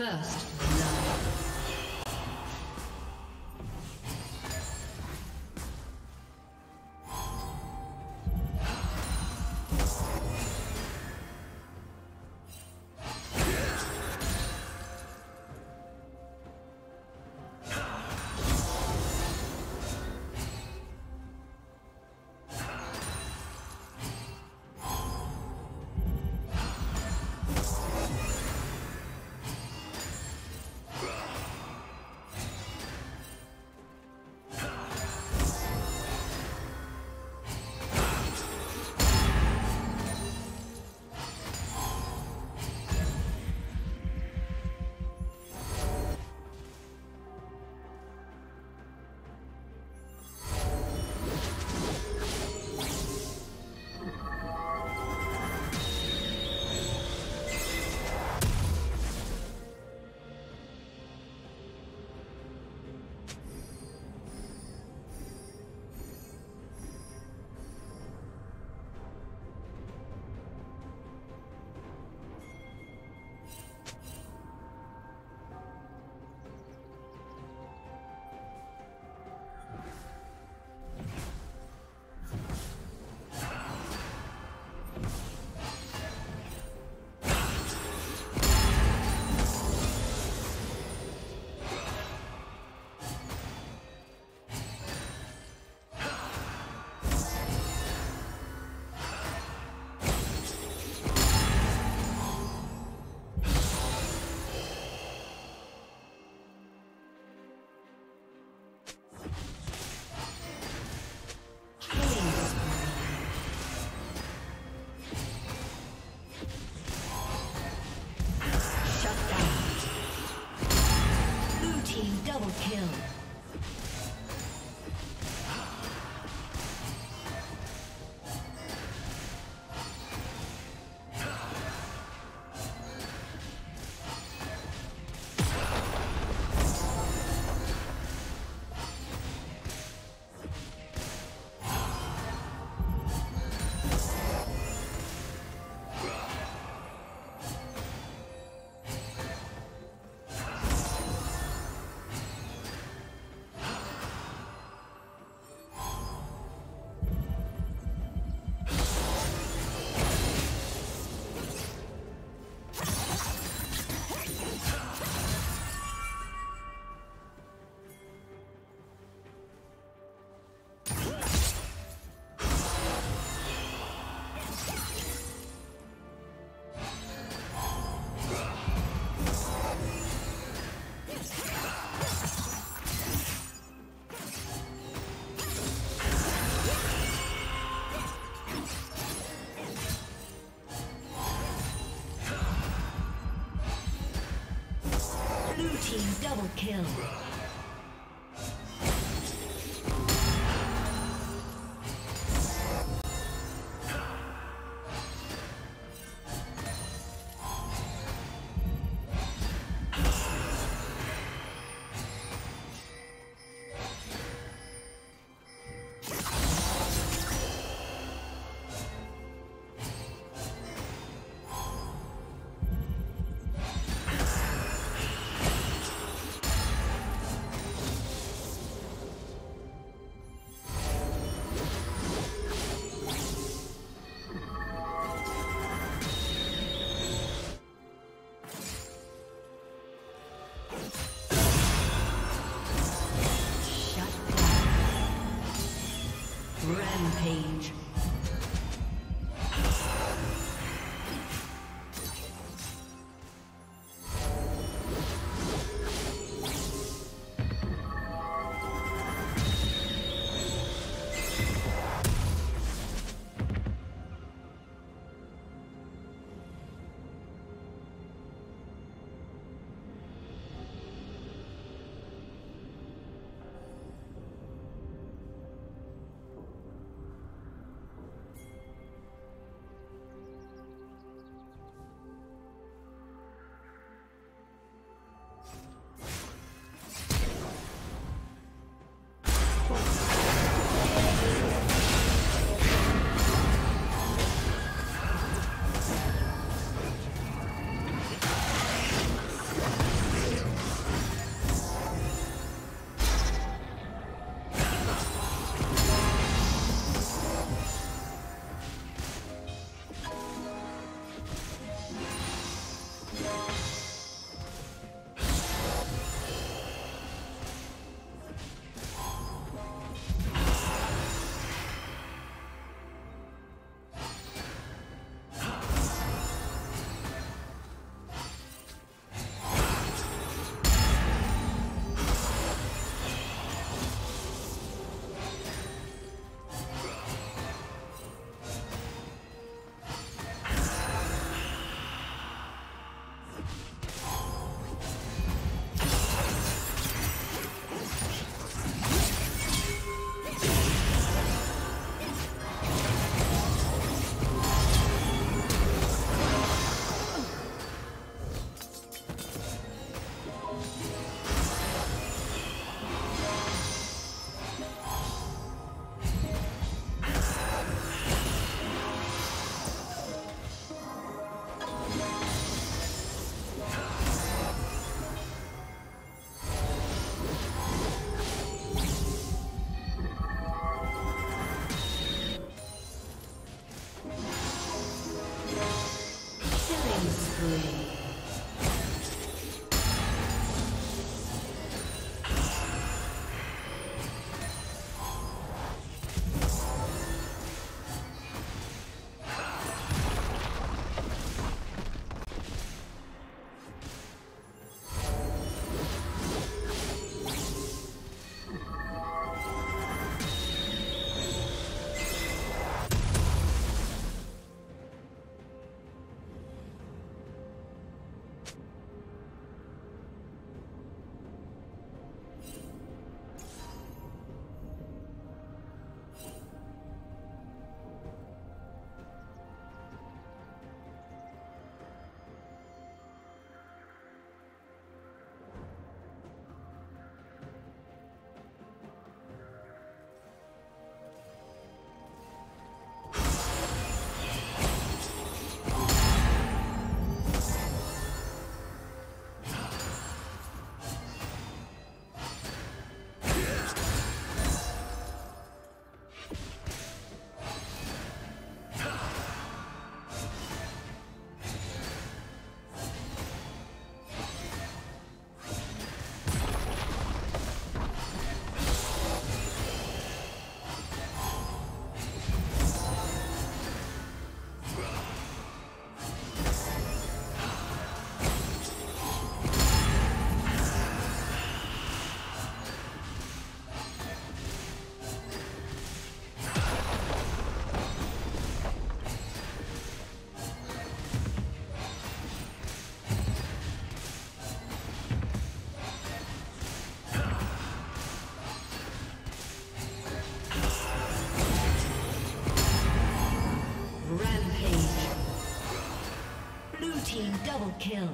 First kill. Rampage. Kill.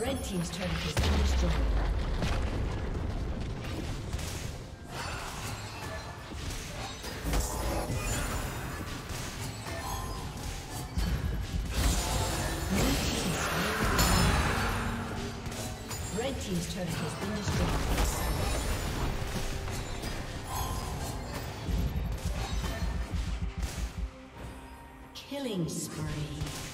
Red Team's turret been destroyed. Killing spree.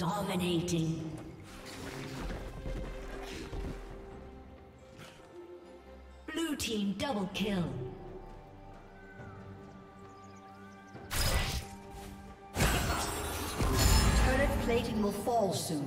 Dominating. Blue team double kill. Turret plating will fall soon.